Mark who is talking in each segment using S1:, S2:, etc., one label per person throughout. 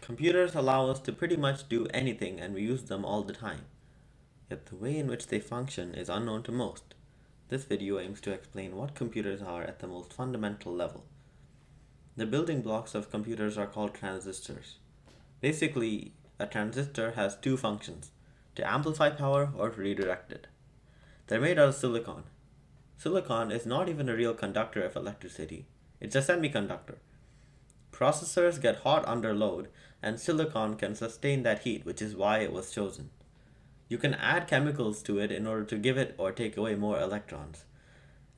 S1: Computers allow us to pretty much do anything and we use them all the time. Yet the way in which they function is unknown to most. This video aims to explain what computers are at the most fundamental level. The building blocks of computers are called transistors. Basically, a transistor has two functions, to amplify power or to redirect it. They're made out of silicon. Silicon is not even a real conductor of electricity, it's a semiconductor. Processors get hot under load and silicon can sustain that heat, which is why it was chosen. You can add chemicals to it in order to give it or take away more electrons.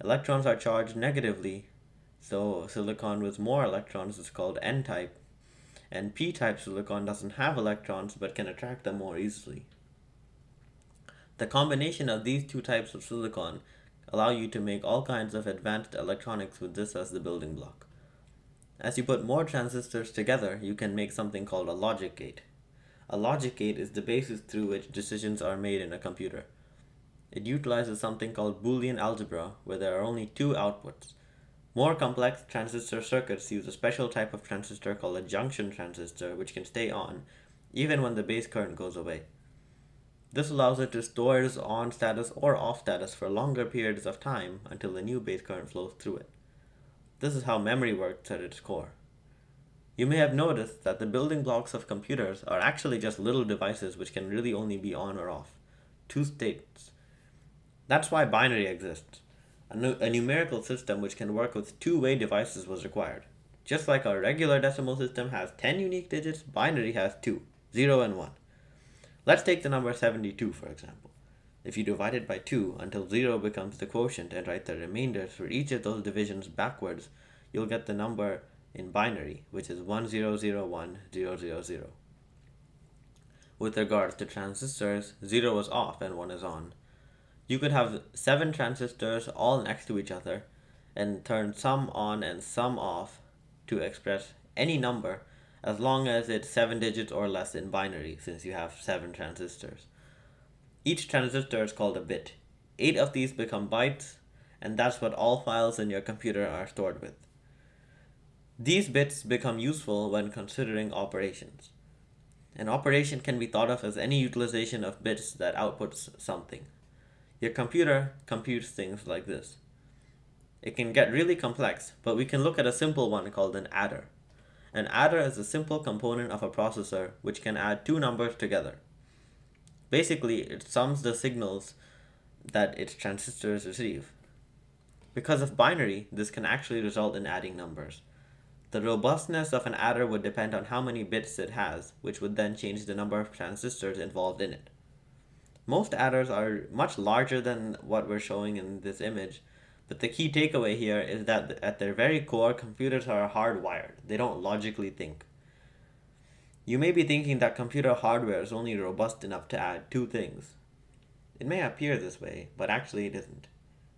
S1: Electrons are charged negatively, so silicon with more electrons is called n-type, and p-type silicon doesn't have electrons but can attract them more easily. The combination of these two types of silicon allow you to make all kinds of advanced electronics with this as the building block. As you put more transistors together, you can make something called a logic gate. A logic gate is the basis through which decisions are made in a computer. It utilizes something called Boolean algebra, where there are only two outputs. More complex transistor circuits use a special type of transistor called a junction transistor, which can stay on, even when the base current goes away. This allows it to store its on status or off status for longer periods of time until the new base current flows through it. This is how memory works at its core. You may have noticed that the building blocks of computers are actually just little devices which can really only be on or off. Two states. That's why binary exists. A, nu a numerical system which can work with two-way devices was required. Just like our regular decimal system has 10 unique digits, binary has 2, 0 and 1. Let's take the number 72 for example. If you divide it by 2 until 0 becomes the quotient and write the remainders for each of those divisions backwards, you'll get the number in binary, which is 1001000. With regards to transistors, 0 is off and 1 is on. You could have 7 transistors all next to each other and turn some on and some off to express any number as long as it's 7 digits or less in binary since you have 7 transistors. Each transistor is called a bit. Eight of these become bytes, and that's what all files in your computer are stored with. These bits become useful when considering operations. An operation can be thought of as any utilization of bits that outputs something. Your computer computes things like this. It can get really complex, but we can look at a simple one called an adder. An adder is a simple component of a processor which can add two numbers together. Basically, it sums the signals that its transistors receive. Because of binary, this can actually result in adding numbers. The robustness of an adder would depend on how many bits it has, which would then change the number of transistors involved in it. Most adders are much larger than what we're showing in this image, but the key takeaway here is that at their very core, computers are hardwired. They don't logically think. You may be thinking that computer hardware is only robust enough to add two things. It may appear this way, but actually it isn't.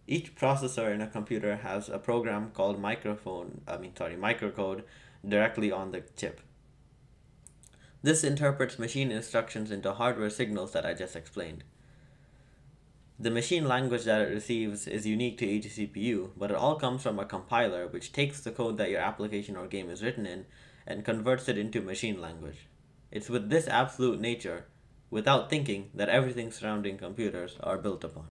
S1: Each processor in a computer has a program called microphone, I mean sorry, microcode directly on the chip. This interprets machine instructions into hardware signals that I just explained. The machine language that it receives is unique to each CPU, but it all comes from a compiler which takes the code that your application or game is written in and converts it into machine language. It's with this absolute nature, without thinking, that everything surrounding computers are built upon.